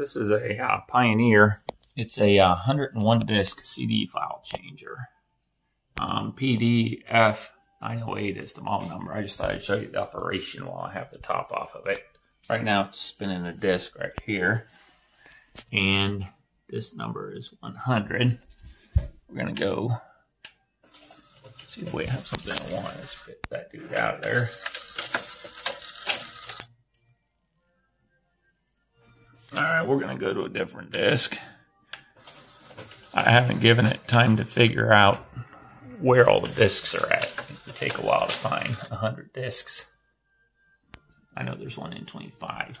This is a uh, Pioneer. It's a uh, 101 disc CD file changer. Um, PDF 908 is the model number. I just thought I'd show you the operation while I have the top off of it. Right now it's spinning a disc right here. And this number is 100. We're to go see if we have something I want. Let's that dude out of there. All right, we're going to go to a different disc. I haven't given it time to figure out where all the discs are at. It would take a while to find 100 discs. I know there's one in 25.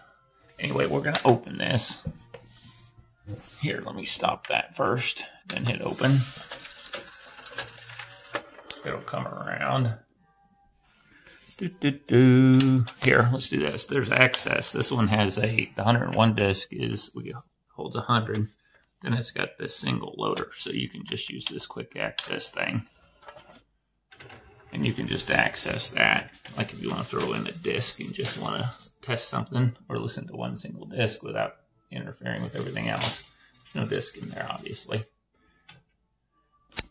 Anyway, we're going to open this. Here, let me stop that first, then hit open. It'll come around. Here, let's do this. There's access. This one has a, the 101 disc is, we holds 100. Then it's got this single loader, so you can just use this quick access thing. And you can just access that, like if you want to throw in a disc and just want to test something or listen to one single disc without interfering with everything else. no disc in there, obviously.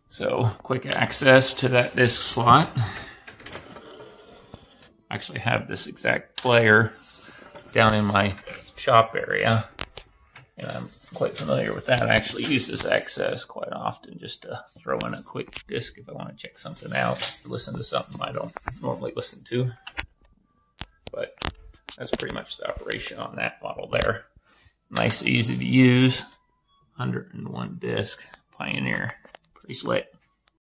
So, quick access to that disc slot actually have this exact player down in my shop area. And I'm quite familiar with that. I actually use this access quite often just to throw in a quick disc if I want to check something out, listen to something I don't normally listen to. But that's pretty much the operation on that model there. Nice, easy to use. 101 disc Pioneer. Pretty slick.